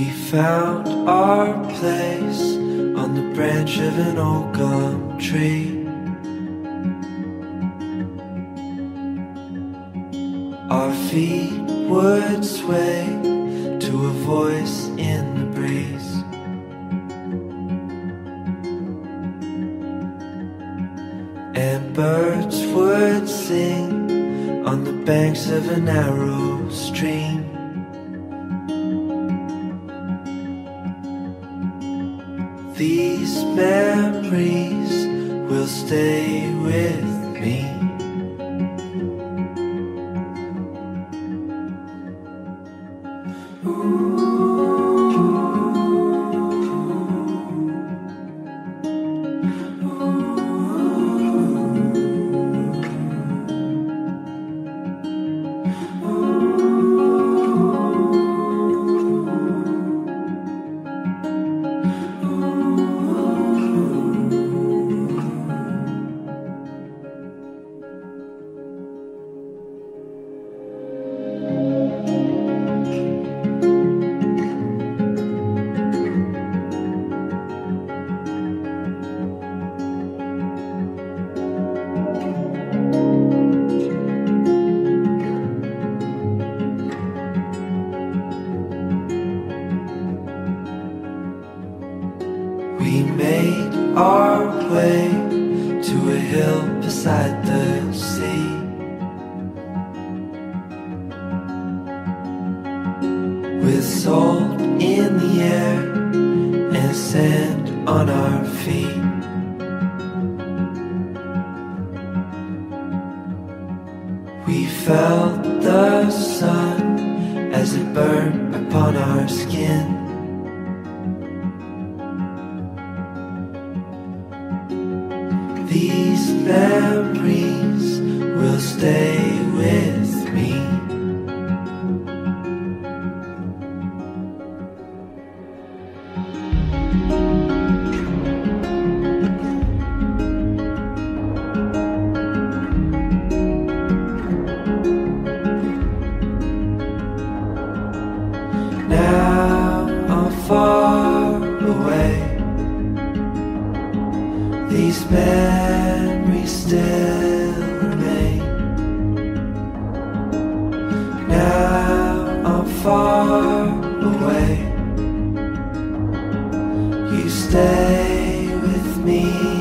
We found our place on the branch of an old gum tree. Our feet would sway to a voice in the breeze. And birds would sing on the banks of a narrow stream. These memories will stay with me. Way to a hill beside the sea. With salt in the air and sand on our feet. We felt the sun as it burned upon our skin. These memories will stay with memories still remain. Now I'm far away. You stay with me.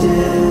still